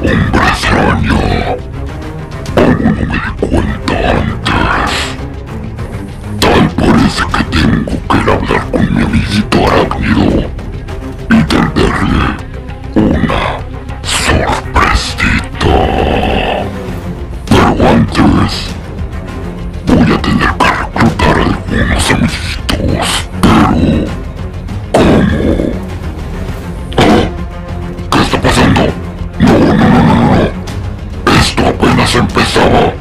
¡Hombre extraño! ¿Cómo no me di cuenta antes? Tal parece que tengo que hablar con mi amiguito arácnido y tenderle una sorpresita. Pero antes, voy a tener que reclutar a algunos amiguitos. Oh!